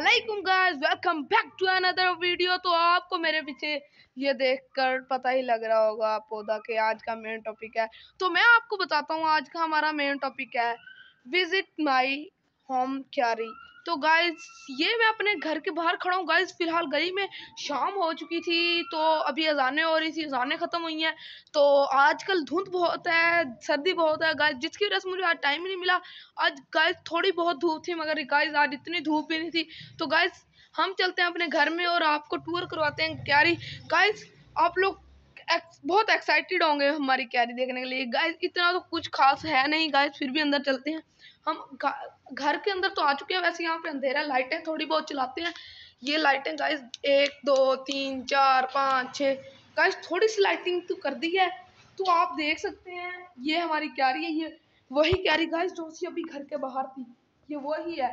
Aslam guys welcome back to another video तो आपको मेरे पीछे ये देखकर पता ही लग रहा होगा पौधा के, आज का मेन टॉपिक है। तो मैं आपको बताता हूँ, आज का हमारा मेन टॉपिक है विज़िट माय होम क्यारी। तो गाइज़ ये मैं अपने घर के बाहर खड़ा हूँ। गाइज़ फ़िलहाल गली में, शाम हो चुकी थी तो अभी अजानें हो रही थी, अजानें ख़त्म हुई हैं। तो आजकल धुंध बहुत है, सर्दी बहुत है गाइज़ जिसकी वजह से मुझे आज टाइम ही नहीं मिला। आज गाइज़ थोड़ी बहुत धूप थी, मगर गाइज़ आज इतनी धूप भी नहीं थी। तो गाइज़ हम चलते हैं अपने घर में और आपको टूर करवाते हैं क्यारी। गाइज़ आप लोग बहुत एक्साइटेड होंगे हमारी कैरी देखने के लिए। गाइज़ इतना तो कुछ खास है नहीं गाइज़ फिर भी अंदर चलते हैं। हम घर के अंदर तो आ चुके हैं, वैसे यहाँ पे अंधेरा लाइटें थोड़ी बहुत चलाते हैं। ये लाइटें गाइज़ एक, दो, तीन, चार, पाँच छः गाइज़ थोड़ी सी लाइटिंग तो कर दी है। तो आप देख सकते हैं, ये हमारी कैरी है, ये वही कैरी गाइस जो सी अभी घर के बाहर थी। ये वही है।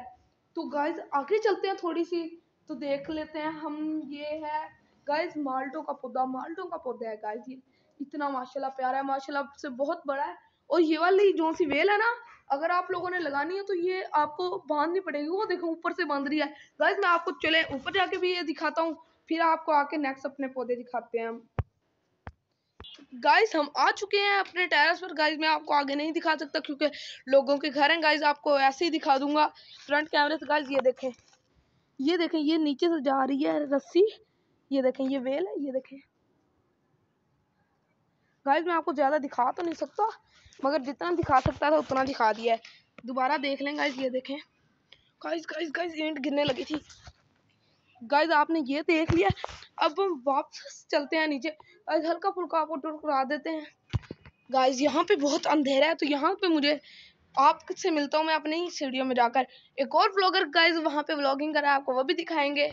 तो गाइज़ आगे चलते हैं थोड़ी सी। तो देख लेते हैं, हम, ये है। गाइज़ माल्टो का पौधा, माल्टो का पौधा है गाइज़ ये इतना माशाल्लाह प्यारा है, माशाल्लाह से बहुत बड़ा है। और ये वाली जो सी वेल है ना, अगर आप लोगों ने लगानी है तो ये आपको बांधनी पड़ेगी, वो देखो ऊपर से बाँध रही है। गाइज़ मैं आपको चले ऊपर जाके भी ये दिखाता हूँ, फिर आपको आके नेक्स्ट अपने पौधे दिखाते हैं हम। गाइस हम आ चुके हैं अपने टेरेस पर। गाइस मैं आपको आगे नहीं दिखा सकता क्योंकि लोगों के घर हैं। गाइस आपको ऐसे ही दिखा दूँगा। फ्रंट कैमरे से गाइस ये देखें। ये देखें, ये नीचे से जा रही है रस्सी। ये देखें, ये वेल है, ये देखें। गाइस मैं आपको ज़्यादा दिखा तो नहीं सकता, मगर जितना दिखा सकता था, उतना दिखा दिया है। दोबारा देख लें गाइस ये देखें। गाइस गाइस गाइस ईंट गिरने लगी थी। गाइस आपने ये देख लिया। अब हम वापस चलते हैं नीचे। गाइस हल्का फुल्का आपको टूर करा देते हैं। गाइस यहाँ पे बहुत अंधेरा है तो यहाँ पे मुझे आपसे मिलता हूँ मैं अपने ही स्टूडियो में जाकर। एक और ब्लॉगर गाइज़ वहाँ पे ब्लॉगिंग करा आपको वो भी दिखाएँगे।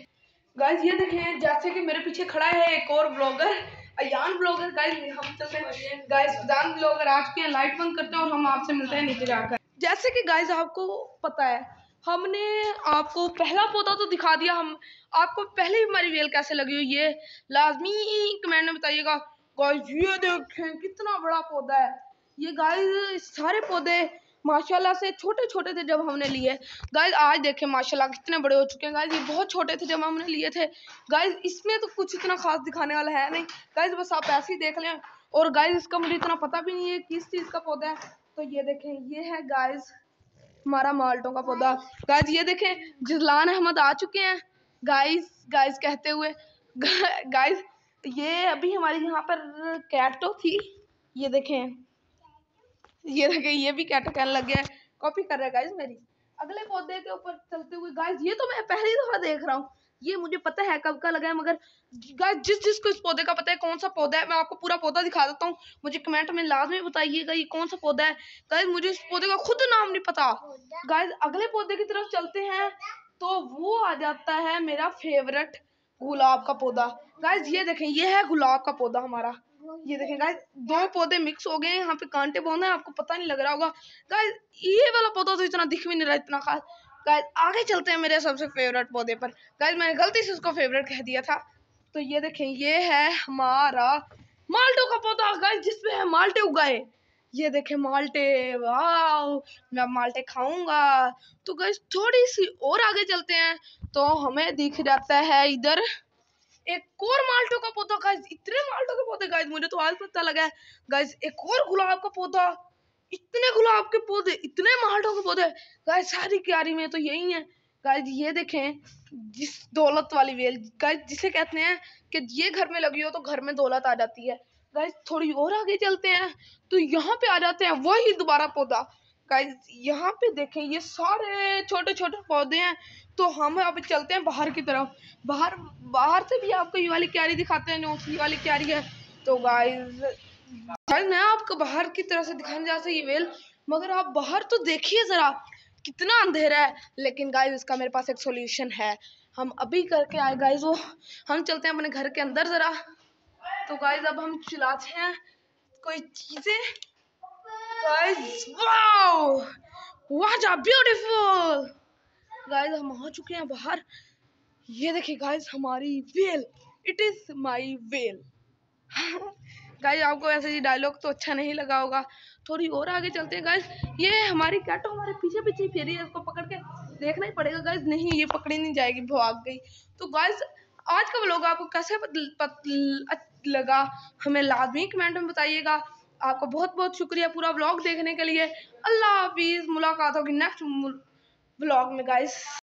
गाइज़ ये देखें, जैसे कि मेरे पीछे खड़ा है एक और ब्लॉगर अयान ब्लॉगर गाइस हम हैं। गाइस अयान ब्लॉगर आज के लाइट बंद करते हैं और हम आपसे मिलते हैं नीचे जाकर। जैसे कि गाइस आपको पता है, हमने आपको पहला पौधा तो दिखा दिया हम। आपको पहले ही हमारी वेल कैसे लगी हुई, ये लाजमी कमेंट में बताइएगा। गाइस ये देखें, कितना बड़ा पौधा है। ये गाइस सारे पौधे माशाल्लाह से छोटे छोटे थे जब हमने लिए। गाइज़ आज देखें, माशाल्लाह कितने बड़े हो चुके हैं। गाइज़ ये बहुत छोटे थे जब हमने लिए थे। गाइज़ इसमें तो कुछ इतना खास दिखाने वाला है नहीं। गाइज़ बस आप ऐसे ही देख लें। और गाइज़ इसका मुझे इतना पता भी नहीं है किस चीज़ का पौधा है। तो ये देखें, ये है गाइज़ हमारा माल्टों का पौधा। गाइज़ ये देखें, जिजलान अहमद आ चुके हैं। गाइज़ गाइज़ कहते हुए गाइज़ ये अभी हमारी यहाँ पर कैटो थी। ये देखें ये देखे ये भी कैट कहने लग गया है। कॉपी कर रहा है गाइज़ मेरी। अगले पौधे के ऊपर चलते हुए गाइज़ ये तो मैं पहली दफ़ा देख रहा हूँ। ये मुझे पता है कब का लगा है, मगर गाइज़ जिस जिसको इस पौधे का पता है कौन सा पौधा है, मैं आपको पूरा पौधा दिखा देता हूँ। मुझे कमेंट में लाजमी बताइएगा ये कौन सा पौधा है। गाइज़ मुझे इस पौधे का खुद नाम नहीं पता। गाइज़ अगले पौधे की तरफ़ चलते हैं तो वो आ जाता है मेरा फेवरेट गुलाब का पौधा। गाइज़ ये देखें, ये है गुलाब का पौधा हमारा। ये देखें गाइस दो पौधे मिक्स हो गए हैं, यहाँ पे कांटे पौधे हैं, आपको पता नहीं लग रहा होगा। गाइस ये वाला पौधा तो इतना दिख भी नहीं रहा, इतना खास। गाइस आगे चलते हैं मेरे सबसे फेवरेट पौधे पर। गाइस मैंने गलती से उसको फेवरेट कह दिया था। तो ये देखें, ये है हमारा माल्टो का पौधा। गाइस जिसमें है माल्टे उगाए। ये देखे माल्टे वाह मैं माल्टे खाऊँगा। तो गाइस थोड़ी सी और आगे चलते हैं। तो हमें दिख जाता है इधर। एक और माल्टो का पौधा गाइस इतने माल्टो के पौधे गाइस मुझे तो आज पता लगा है। गाइस एक और गुलाब का पौधा, इतने गुलाब के पौधे, इतने माल्टो के पौधे। गाइस सारी क्यारी में तो यही है। गाइस ये देखें, जिस दौलत वाली वेल गाइस जिसे कहते हैं कि ये घर में लगी हो तो घर में दौलत आ जाती है। गाइस थोड़ी और आगे चलते हैं। तो यहाँ पे आ जाते हैं, वही दोबारा पौधा। गाइस यहाँ पे देखें, ये सारे छोटे छोटे पौधे हैं। तो हम अब चलते हैं बाहर की तरफ़। बाहर बाहर से भी आपको ये वाली क्यारी दिखाते हैं नौसली वाली क्यारी है। तो गाइज़ गाइस मैं आपको बाहर की तरफ़ से दिखाने जा ये वेल मगर आप बाहर तो देखिए ज़रा, कितना अंधेरा है। लेकिन गाइज़ इसका मेरे पास एक सोल्यूशन है। हम अभी करके आए गाइज़ वो, हम चलते हैं अपने घर के अंदर ज़रा। तो गाइस अब हम चलाते हैं कोई चीज़ें। ब्यूटीफुल गाइस हम आ चुके हैं बाहर। ये देखिए गाइस हमारी well it is my well guys आपको ऐसे ही डायलॉग तो अच्छा नहीं लगा होगा। थोड़ी और आगे चलते हैं गाइज़ ये हमारी कैटो हमारे पीछे पीछे फेरी है, इसको पकड़ के देखना ही पड़ेगा। गाइज़ नहीं, ये पकड़ी नहीं जाएगी, भाग गई। तो गाइस आज का ब्लॉग आपको कैसे लगा, हमें लाजमी कमेंट में बताइएगा। आपका बहुत बहुत शुक्रिया पूरा ब्लॉग देखने के लिए। अल्लाह हाफिज़, मुलाकात होगी नेक्स्ट ब्लॉग में गाइस